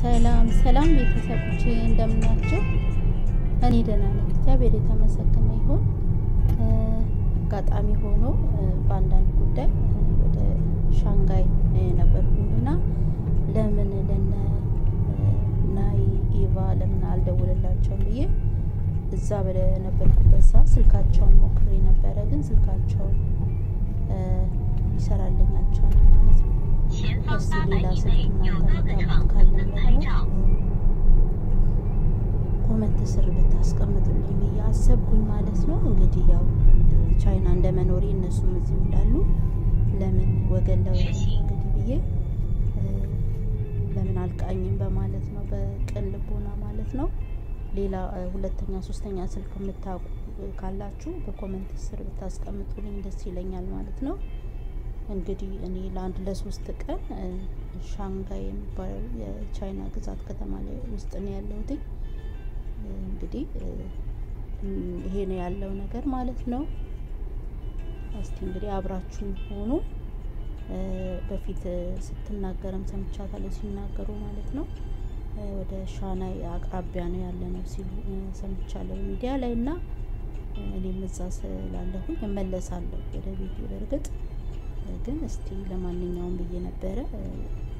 ሰላም ሰላም ቤተሰቦቼ እንደምናቸው፣ እኔ ደህና ነኝ፣ እግዚአብሔር የተመሰገነ ይሁን። አጋጣሚ ሆኖ በአንዳንድ ጉዳይ ወደ ሻንጋይ ነበርኩኝና ለምን ለነ ናይ ኢቫ ለምን አልደውልላቸውም ብዬ እዛ በነበርኩበት ሰዓት ስልካቸውን ሞክሬ ነበረ፣ ግን ስልካቸውን ይሰራልኝ ማለት ነው። እስቲ ሌላ ስልክ እናንተ መታወቅ ካለም ደግሞ comment ስር ብታስቀምጡልኝ ብዬ አሰብኩኝ ማለት ነው። እንግዲህ ያው ቻይና እንደ መኖሬ እነሱም እዚሁ እንዳሉ ለምን ወገን ለወገን እንግዲህ ብዬ ለምን አልቃኝም በማለት ነው፣ በቅን ልቦና ማለት ነው። ሌላ ሁለተኛ ሶስተኛ ስልክ የምታውቁ ካላችሁ በ comment ስር ብታስቀምጡልኝ ደስ ይለኛል ማለት ነው። እንግዲህ እኔ ለአንድ ለሶስት ቀን ሻንጋይ የሚባለው የቻይና ግዛት ከተማ ላይ ውስጥ ነው ያለሁት። እንግዲህ ይሄ ነው ያለው ነገር ማለት ነው። እስቲ እንግዲህ አብራችሁ ሆኑ። በፊት ስትናገርም ሰምቻታለሁ ሲናገሩ ማለት ነው። ወደ ሻናይ አቅራቢያ ነው ያለ ነው ሲሉ ሰምቻለሁ ሚዲያ ላይ እና እኔም እዛ ስላለሁኝ እመለሳለሁ ወደ ቤቴ በእርግጥ ግን እስቲ ለማንኛውም ብዬ ነበረ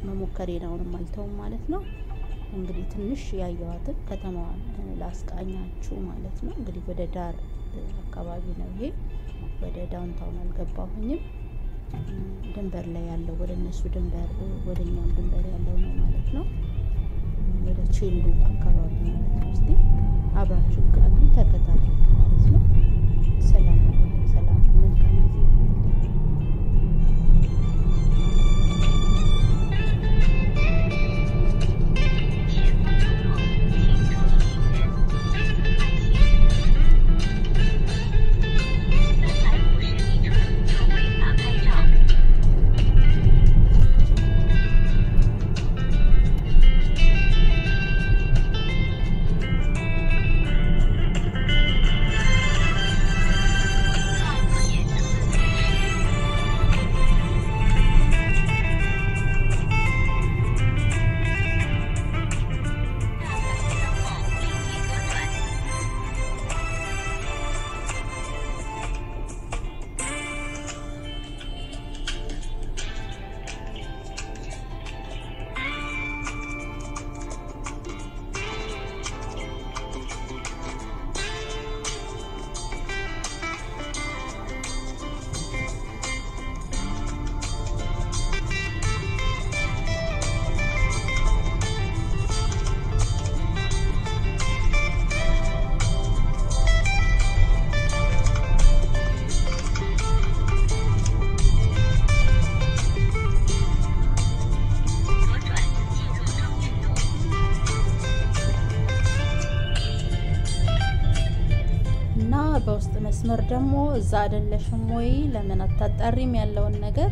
መሞከሬን አሁንም አልተውም ማለት ነው። እንግዲህ ትንሽ ያየዋትን ከተማዋን ላስቃኛችሁ ማለት ነው። እንግዲህ ወደ ዳር አካባቢ ነው ይሄ፣ ወደ ዳውንታውን አልገባሁኝም። ድንበር ላይ ያለው ወደ እነሱ ድንበር ወደ እኛም ድንበር ያለው ነው ማለት ነው። ወደ ቼንዱ አካባቢ ማለት ነው። እስቲ አብራችሁ ቃሉ ተከታተሉ ማለት ነው። ሰላም ሰላም፣ መልካም ጊዜ መስመር ደግሞ እዛ አይደለሽም ወይ ለምን አታጣሪም ያለውን ነገር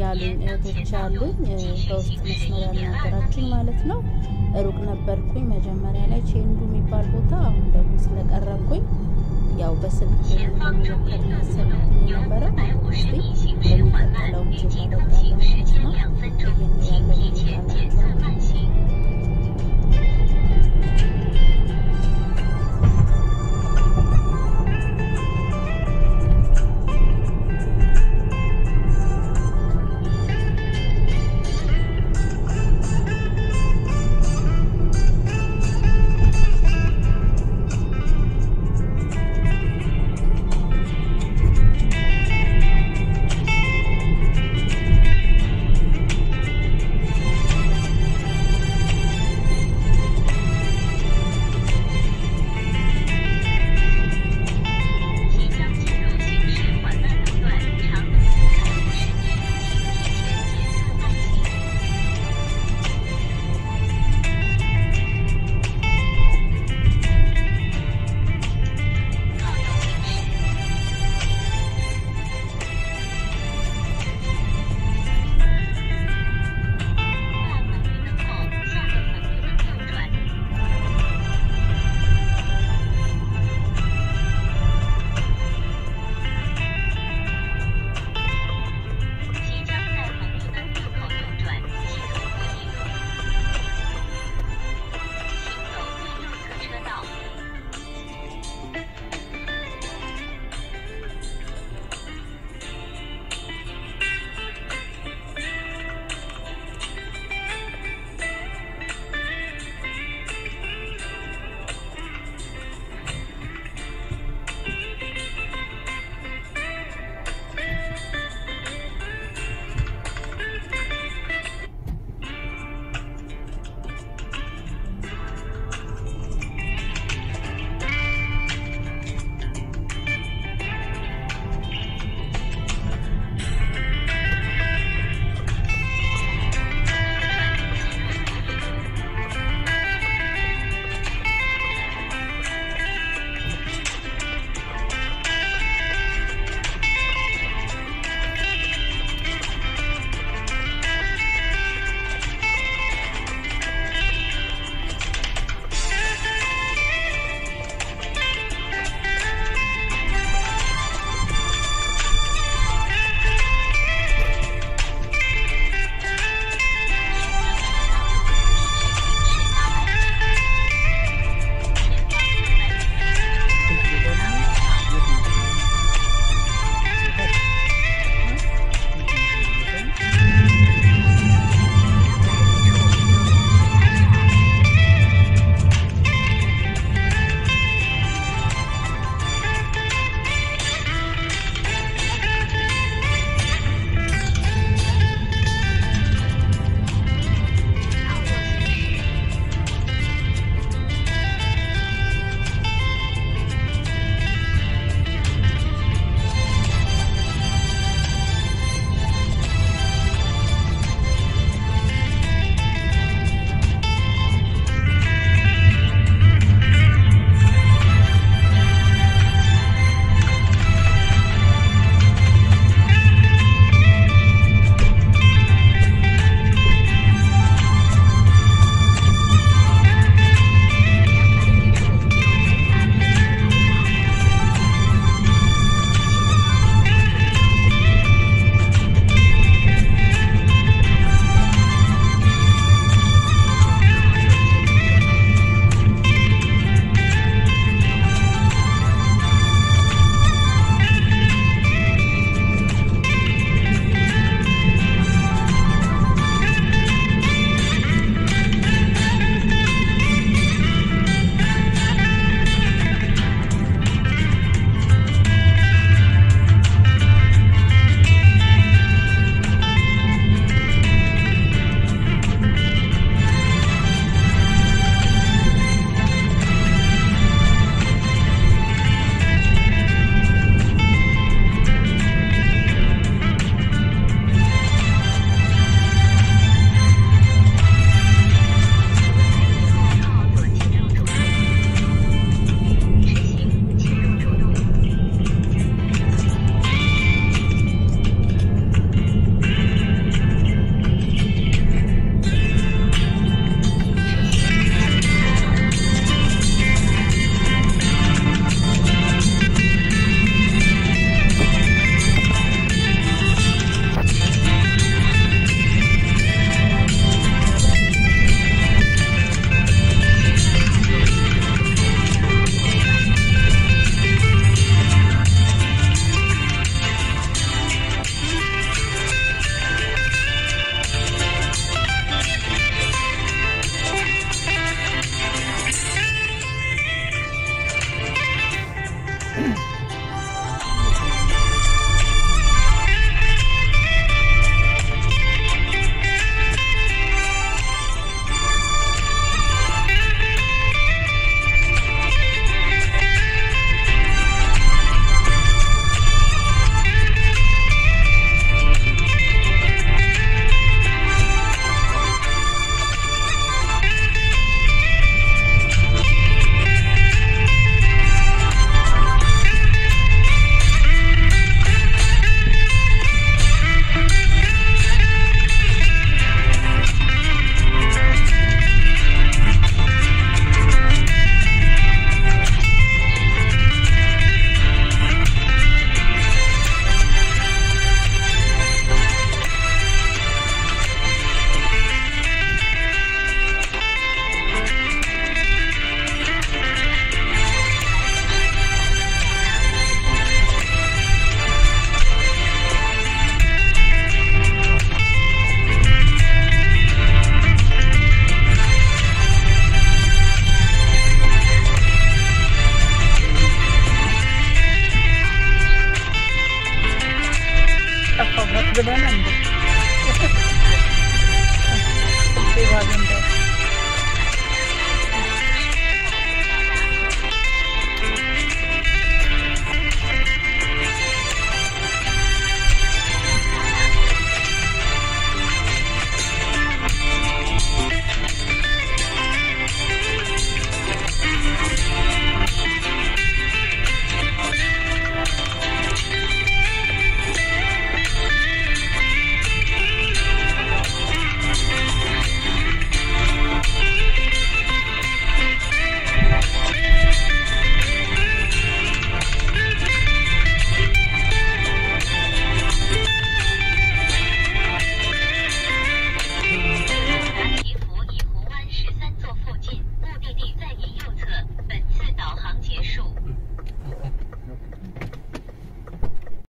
ያሉኝ እህቶች አሉኝ። በውስጥ መስመር ያልናገራችሁኝ ማለት ነው። ሩቅ ነበርኩኝ መጀመሪያ ላይ ቼንዱ የሚባል ቦታ፣ አሁን ደግሞ ስለቀረብኩኝ ያው በስልክ ያሰብኩኝ ነበረ። ማለት ነው። ይህን ያለው ሁኔታ ናቸው።